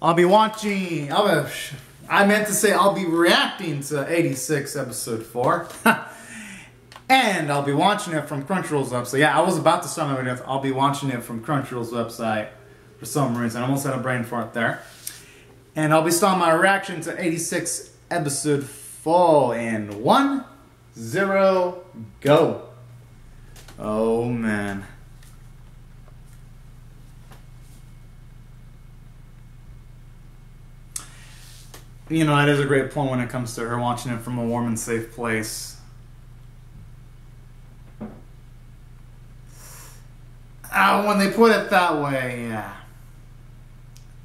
I'll be watching. I'll be, I meant to say I'll be reacting to 86 episode 4. and I'll be watching it from Crunchyroll's website. Yeah, I was about to start my video. I'll be watching it from Crunchyroll's website for some reason. I almost had a brain fart there. And I'll be starting my reaction to 86 episode 4 in 1, 0, go. Oh man. You know, that is a great point when it comes to her watching it from a warm and safe place. Uh, when they put it that way, yeah.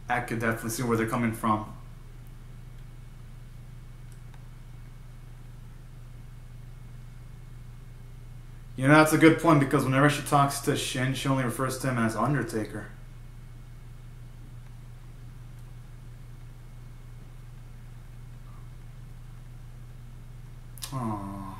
I could definitely see where they're coming from. You know, that's a good point because whenever she talks to Shin, she only refers to him as Undertaker. Aww.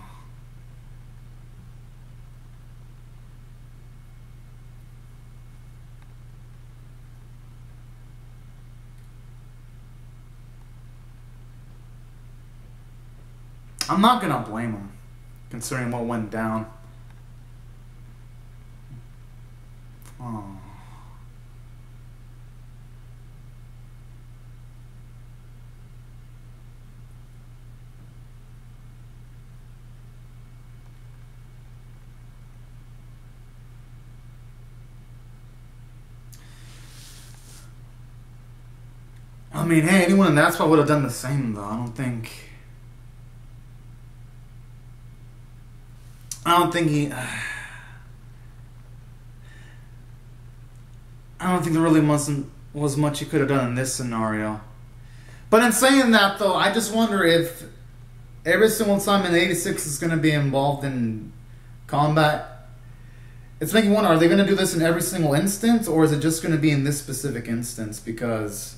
I'm not gonna blame him, considering what went down. Oh. I mean, hey, anyone in that spot would have done the same, though. I don't think. I don't think he. I don't think there really wasn't was much he could have done in this scenario. But in saying that, though, I just wonder if every single time an 86 is going to be involved in combat. It's making me wonder: Are they going to do this in every single instance, or is it just going to be in this specific instance? Because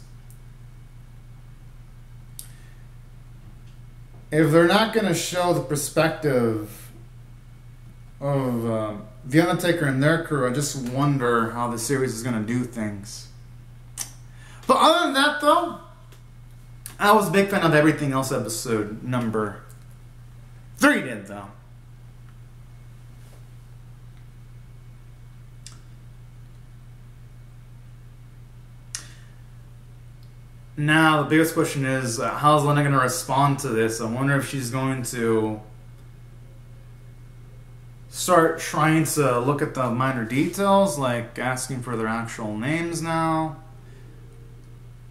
if they're not going to show the perspective of uh, the Undertaker and their crew, I just wonder how the series is going to do things. But other than that, though, I was a big fan of everything else episode number three did, though. Now, the biggest question is uh, how's Lena going to respond to this? I wonder if she's going to start trying to look at the minor details, like asking for their actual names now.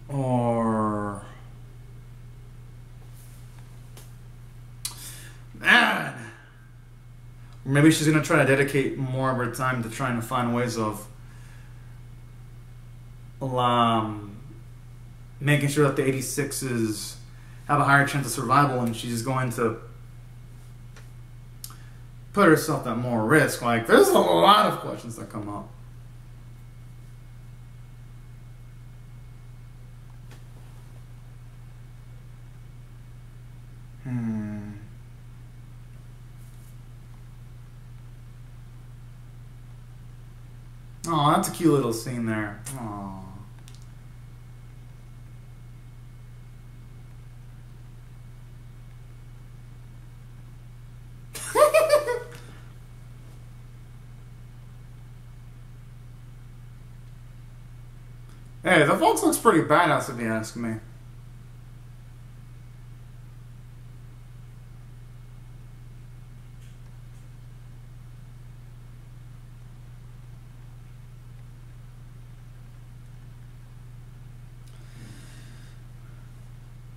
Or. Man! Maybe she's going to try to dedicate more of her time to trying to find ways of. Um, making sure that the 86s have a higher chance of survival, and she's going to put herself at more risk. Like, there's a lot of questions that come up. Hmm. Oh, that's a cute little scene there. Oh. Hey, the Fox looks pretty badass if you ask me.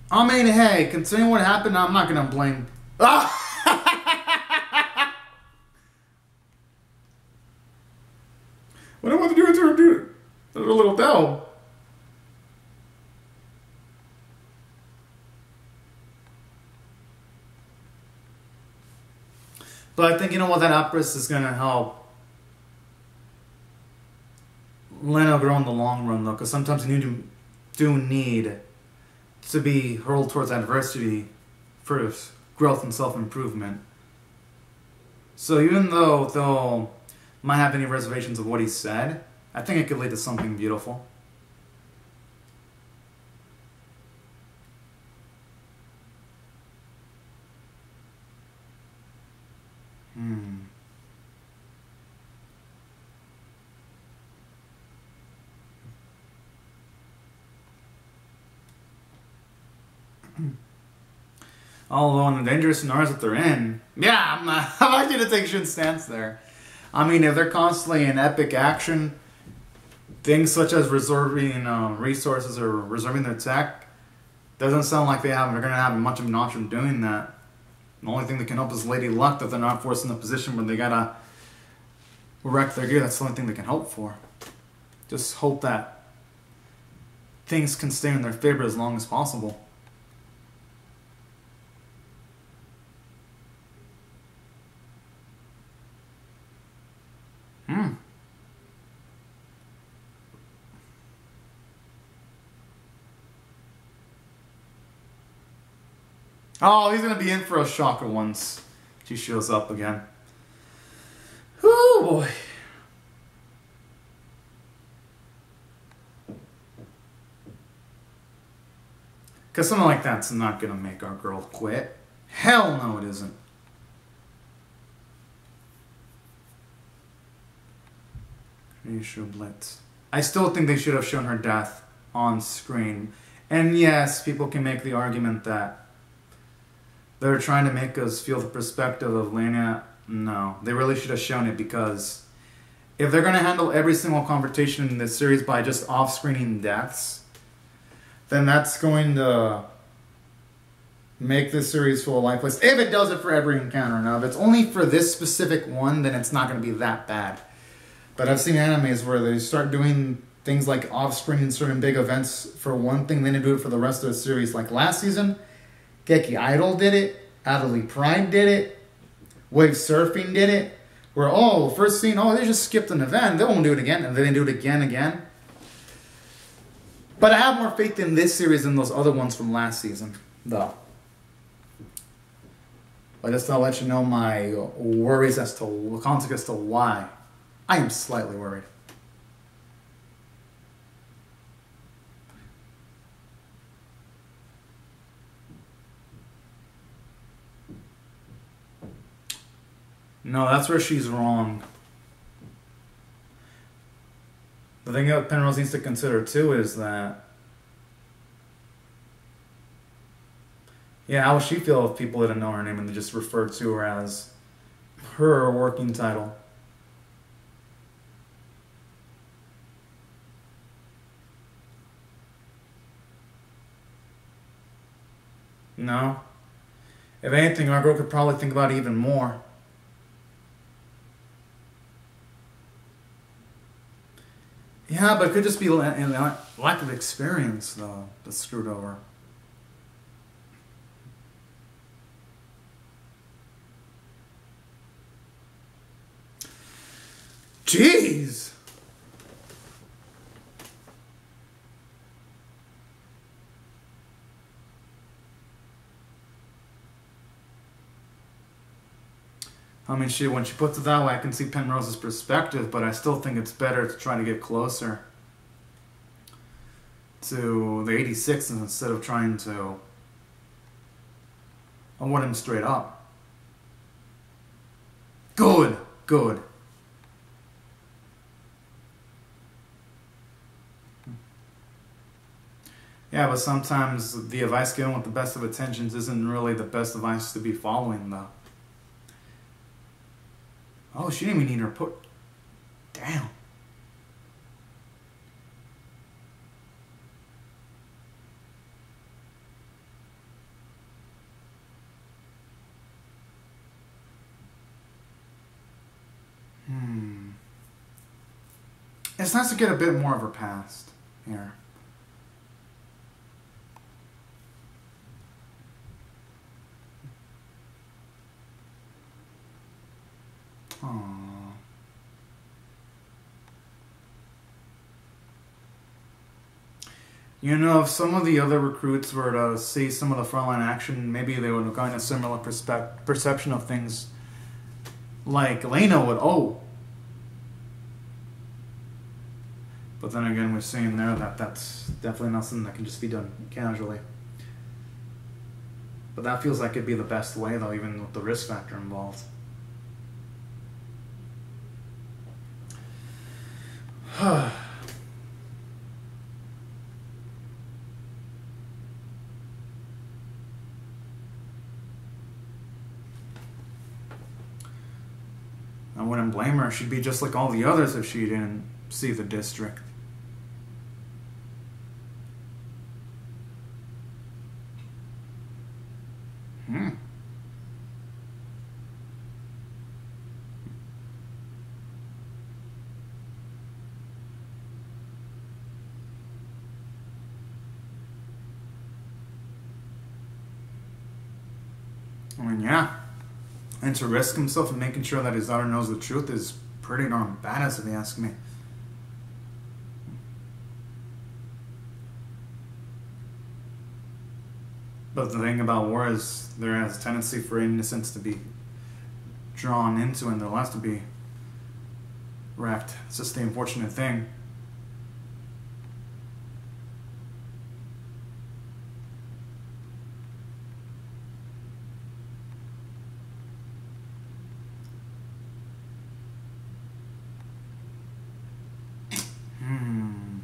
I mean, hey, considering what happened, I'm not gonna blame. What do I want to do to her, dude? A little bell. But I think, you know what, that Empress is going to help Lena grow in the long run, though, because sometimes you do, need to be hurled towards adversity for growth and self-improvement. So even though they'll might have any reservations of what he said, I think it could lead to something beautiful. Hmm. Although on the dangerous scenarios that they're in, yeah, I'm, uh, you to take distinction stance there. I mean, if they're constantly in epic action, things such as reserving um, resources or reserving their tech doesn't sound like they have. They're gonna have much of an option doing that. The only thing that can help is Lady Luck that they're not forced in a position where they gotta wreck their gear. That's the only thing they can hope for. Just hope that things can stay in their favor as long as possible. Hmm. Oh, he's gonna be in for a shocker once she shows up again. Oh boy. Because something like that's not gonna make our girl quit. Hell no, it isn't. Show Blitz. I still think they should have shown her death on screen. And yes, people can make the argument that they're trying to make us feel the perspective of Lena. No, they really should have shown it because if they're going to handle every single confrontation in this series by just off-screening deaths, then that's going to make this series feel lifeless. If it does it for every encounter. Now, if it's only for this specific one, then it's not going to be that bad. But I've seen animes where they start doing things like off-screening certain big events for one thing, then they do it for the rest of the series. Like last season, Gekki Idol did it. Adderley Prime did it. Wave Surfing did it. Where, oh, first scene, oh, they just skipped an event. They won't do it again. And then they do it again, again. But I have more faith in this series than those other ones from last season, though. But just to let you know my worries as to as to why I am slightly worried. No, that's where she's wrong. The thing that Penrose needs to consider too is that. Yeah, how would she feel if people didn't know her name and they just referred to her as her working title? No. If anything, our girl could probably think about it even more. Yeah, but it could just be lack of experience, though, that's screwed over. Jeez! I mean, she when she puts it that way, I can see Penrose's perspective, but I still think it's better to try to get closer to the 86 instead of trying to I want him straight up. Good, good. Yeah, but sometimes the advice given with the best of intentions isn't really the best advice to be following, though. Oh, she didn't even need her put down. Hmm. It's nice to get a bit more of her past here. You know, if some of the other recruits were to see some of the frontline action, maybe they would have gotten a similar perspe- perception of things like Lena would. Oh. But then again, we're seeing there that that's definitely not something that can just be done casually. But that feels like it'd be the best way, though, even with the risk factor involved. I wouldn't blame her. She'd be just like all the others if she didn't see the district. To risk himself and making sure that his daughter knows the truth is pretty darn badass, if you ask me. But the thing about war is there has a tendency for innocence to be drawn into and their lives to be wrecked. It's just the unfortunate thing. Hmm.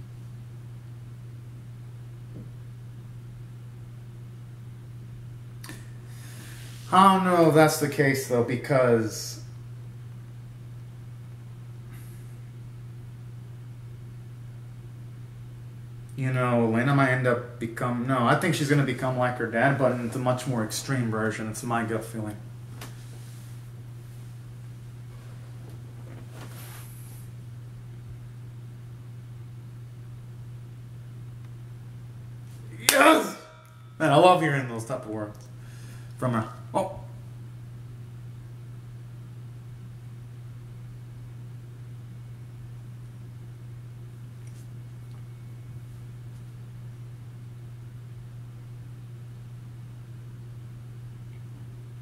I don't know if that's the case though, because you know, Elena might end up become no, I think she's gonna become like her dad, but it's a much more extreme version. It's my gut feeling. Yes! Man, I love hearing those type of words from her. Oh.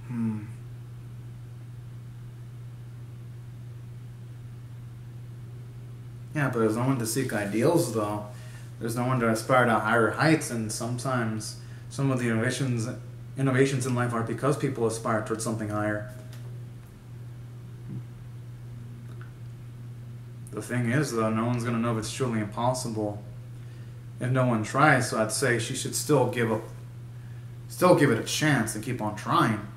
Hmm. Yeah, but there's no one to seek ideals, though. There's no one to aspire to higher heights, and sometimes some of the innovations innovations in life are because people aspire towards something higher. The thing is, though, no one's gonna know if it's truly impossible if no one tries. So I'd say she should still give up, still give it a chance and keep on trying.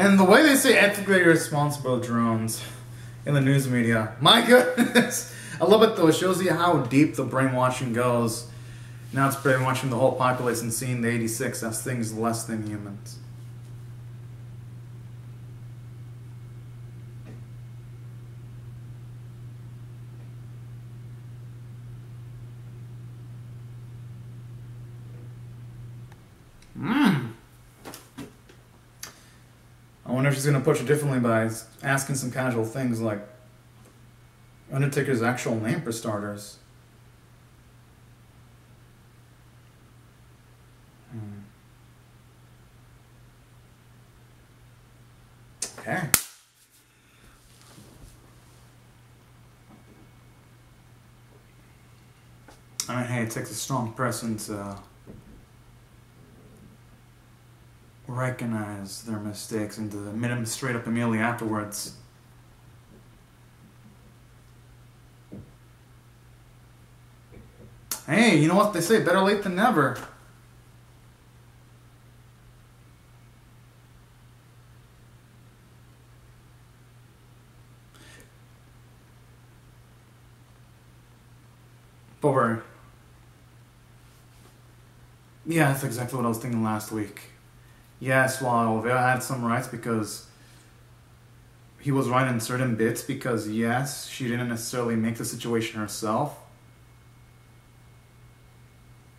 And the way they say ethically responsible drones in the news media, my goodness. I love it though. It shows you how deep the brainwashing goes. Now it's brainwashing the whole populace and seeing the 86 as things less than humans. Mmm. I wonder if she's gonna push it differently by asking some casual things like Undertaker's actual name for starters. Hmm. Okay. I mean, hey, it takes a strong person to recognize their mistakes and to admit them straight up immediately afterwards. Hey, you know what they say? Better late than never. But we're. Yeah, that's exactly what I was thinking last week. Yes, while Olivia had some rights because he was right in certain bits because yes, she didn't necessarily make the situation herself.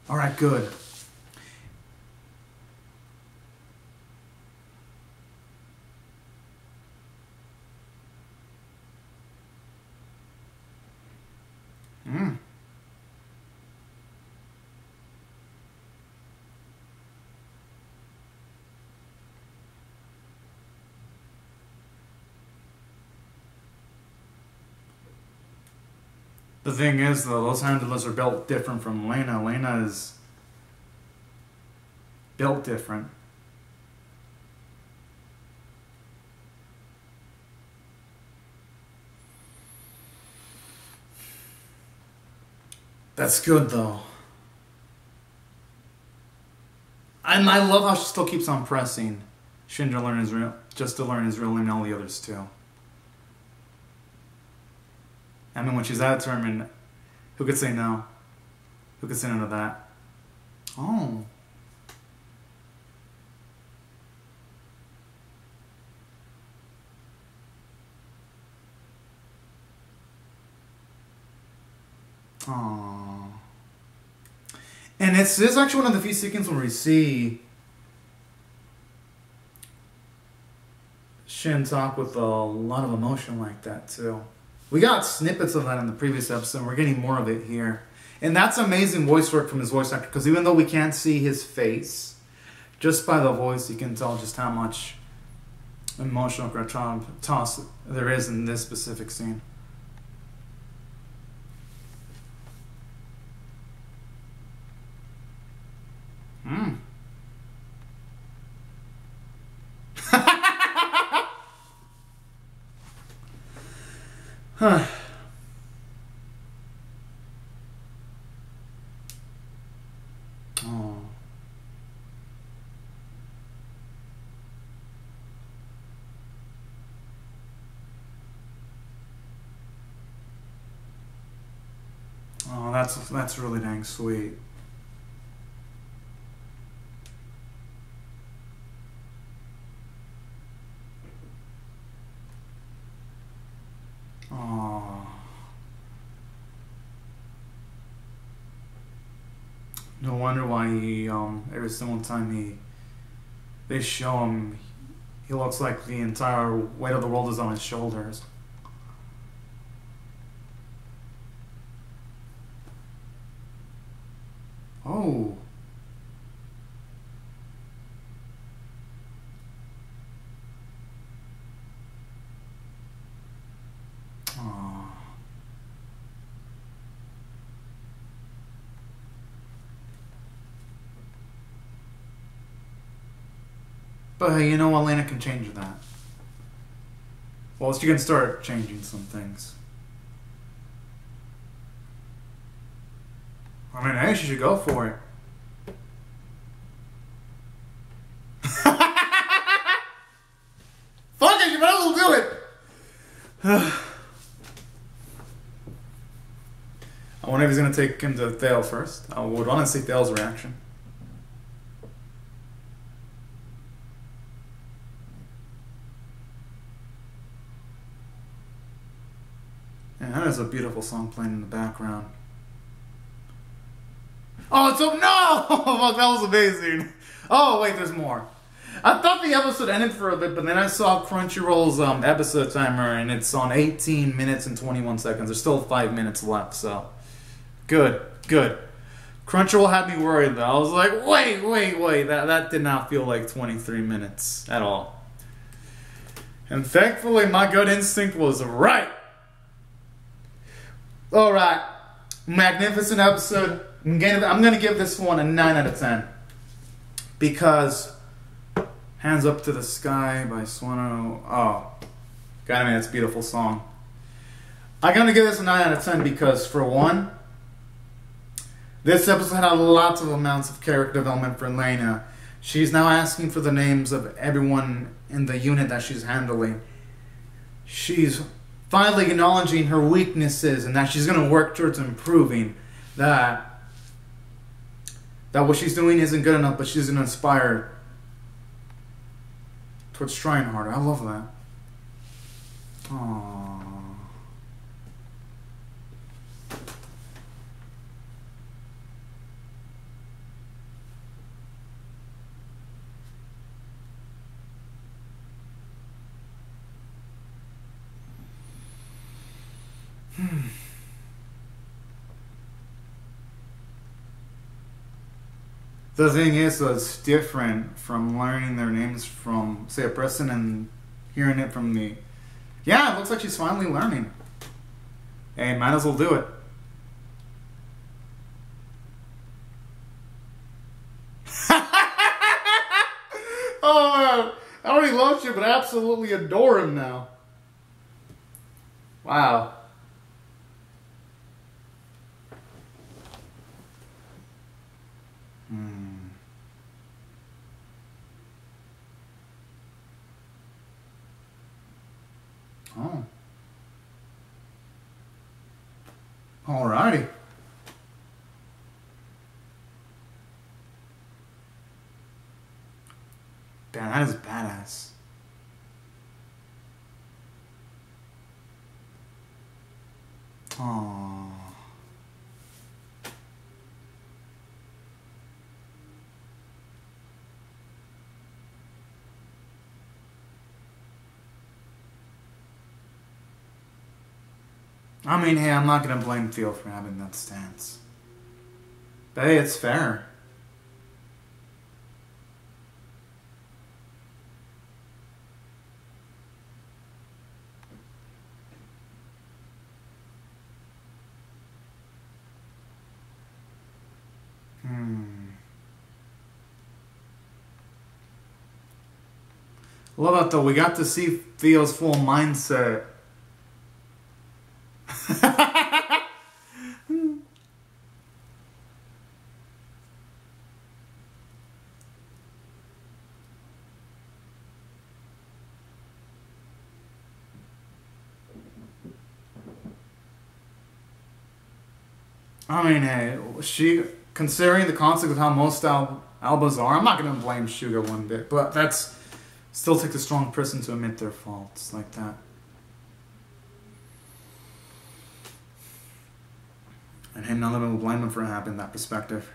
Alright, good. The thing is, though, Los Angeles are built different from Lena. Lena is built different. That's good, though. And I love how she still keeps on pressing Shinja learn his real, just to learn his real name and all the others, too. I mean, when she's that determined, who could say no? Who could say no to that? Oh. Aww. And it's this is actually one of the few sequences where we see Shin talk with a lot of emotion like that too. We got snippets of that in the previous episode. and We're getting more of it here. And that's amazing voice work from his voice actor because even though we can't see his face, just by the voice, you can tell just how much emotional toss there is in this specific scene. Hmm. Huh. Oh. Oh, that's that's really dang sweet. No wonder why he um every single time he they show him he looks like the entire weight of the world is on his shoulders. Oh. But hey, you know, Elena can change that. Well, she can start changing some things. I mean, hey, she should go for it. Fuck it, you might as well do it. I wonder if he's gonna take him to Thale first. I would want to see Thale's reaction. That is a beautiful song playing in the background. Oh, so no! that was amazing. Oh, wait, there's more. I thought the episode ended for a bit, but then I saw Crunchyroll's um, episode timer, and it's on 18 minutes and 21 seconds. There's still five minutes left, so good, good. Crunchyroll had me worried though. I was like, wait, wait, wait. That that did not feel like 23 minutes at all. And thankfully, my gut instinct was right. All right, magnificent episode. I'm gonna, I'm gonna give this one a nine out of ten because "Hands Up to the Sky" by Sawano. Oh, God, I mean, it's a beautiful song. I'm gonna give this a nine out of ten because, for one, this episode had lots of amounts of character development for Elena. She's now asking for the names of everyone in the unit that she's handling. She's finally acknowledging her weaknesses and that she's going to work towards improving that that what she's doing isn't good enough but she's going to inspire towards trying harder i love that Aww. The thing is, it's different from learning their names from, say, a person and hearing it from the. Yeah, it looks like she's finally learning. Hey, might as well do it. oh I already love you, but I absolutely adore him now. Wow. Oh. Alrighty. Damn, that is badass. Aww. I mean, hey, I'm not gonna blame Theo for having that stance. But hey, it's fair. Hmm. Love it though. We got to see Theo's full mindset. I mean, hey, she considering the concept of how most al- albas are, I'm not gonna blame Sugar one bit, but that's still takes a strong person to admit their faults like that. And hey, none of them will blame him for having that perspective.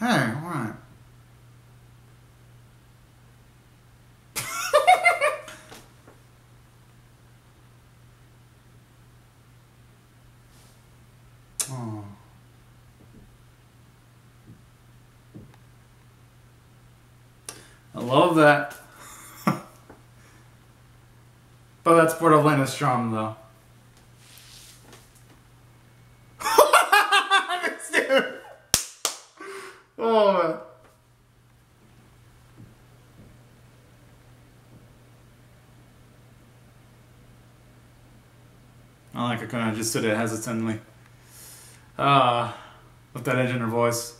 Hey, alright. Love that. but that's part of charm, though. Oh. I like her kind of just sit it hesitantly. Ah, with that edge in her voice.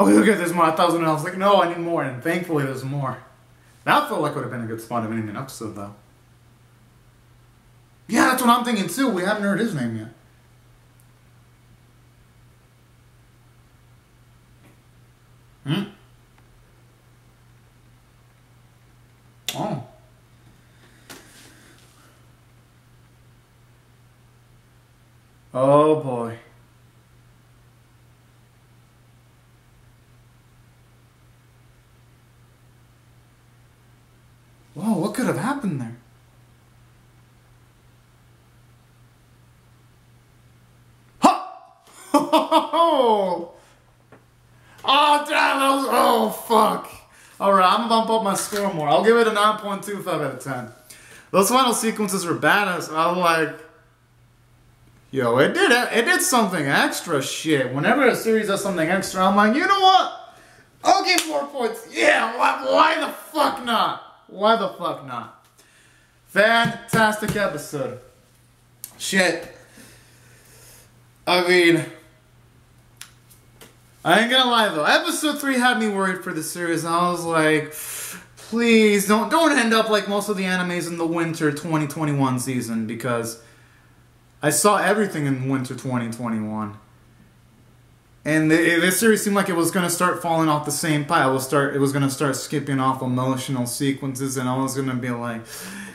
Oh, look at there's more. I thought I was like, no, I need more, and thankfully there's more. That felt like would have been a good spot of ending an episode, though. Yeah, that's what I'm thinking too. We haven't heard his name yet. Hmm. Oh. Oh boy. Whoa, what could have happened there? Oh! Oh, damn, that was, oh, fuck. All right, I'm gonna bump up my score more. I'll give it a 9.25 out of 10. Those final sequences were badass. I was like, yo, it did it did something extra shit. Whenever a series does something extra, I'm like, you know what? I'll give more points. Yeah, why, why the fuck not? Why the fuck not? Fantastic episode. Shit. I mean, I ain't gonna lie though. Episode three had me worried for the series. I was like, please don't don't end up like most of the animes in the winter 2021 season because I saw everything in winter 2021. And the, this series seemed like it was gonna start falling off the same pile. It was start. It was gonna start skipping off emotional sequences, and I was gonna be like,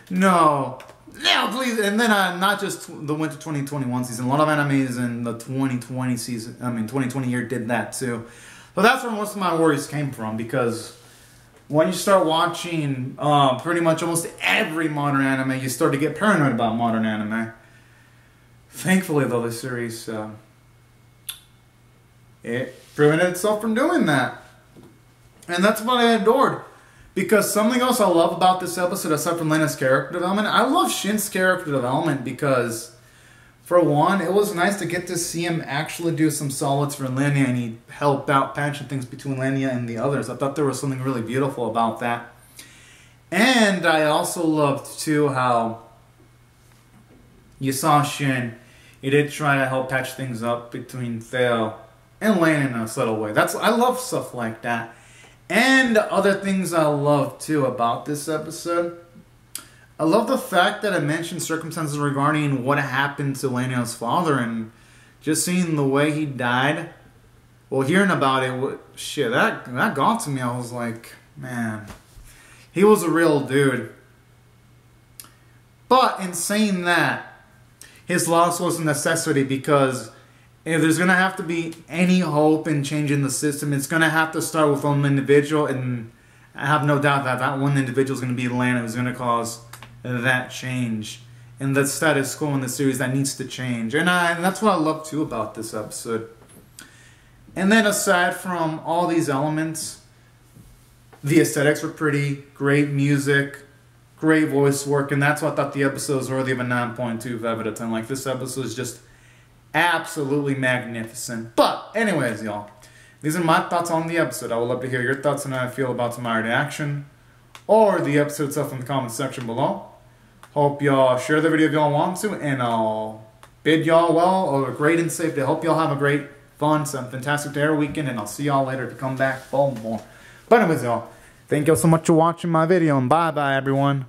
"No, no, please!" And then uh, not just the winter 2021 season. A lot of animes in the 2020 season. I mean, 2020 year did that too. But that's where most of my worries came from because when you start watching uh, pretty much almost every modern anime, you start to get paranoid about modern anime. Thankfully, though, this series. Uh, it prevented itself from doing that. And that's what I adored. Because something else I love about this episode, aside from Lena's character development, I love Shin's character development because, for one, it was nice to get to see him actually do some solids for Lenya and he helped out patching things between Lenya and the others. I thought there was something really beautiful about that. And I also loved, too, how you saw Shin he did try to help patch things up between Theo and Lane in a subtle way. That's I love stuff like that. And other things I love too about this episode. I love the fact that I mentioned circumstances regarding what happened to Laniel's father and just seeing the way he died. Well, hearing about it, what, shit, that that got to me. I was like, man, he was a real dude. But in saying that, his loss was a necessity because if there's gonna have to be any hope in changing the system, it's gonna have to start with one individual, and I have no doubt that that one individual is gonna be Atlanta, who's gonna cause that change and the status quo in the series that needs to change. And, I, and that's what I love too about this episode. And then aside from all these elements, the aesthetics were pretty, great music, great voice work, and that's why I thought the episode was worthy of a 9.2 out of 10. Like this episode is just absolutely magnificent. But anyways, y'all, these are my thoughts on the episode. I would love to hear your thoughts on how I feel about my reaction or the episode itself in the comment section below. Hope y'all share the video if y'all want to, and I'll bid y'all well or great and safe day. Hope y'all have a great, fun, some fantastic day or weekend, and I'll see y'all later to come back for more. But anyways, y'all, thank y'all so much for watching my video, and bye-bye, everyone.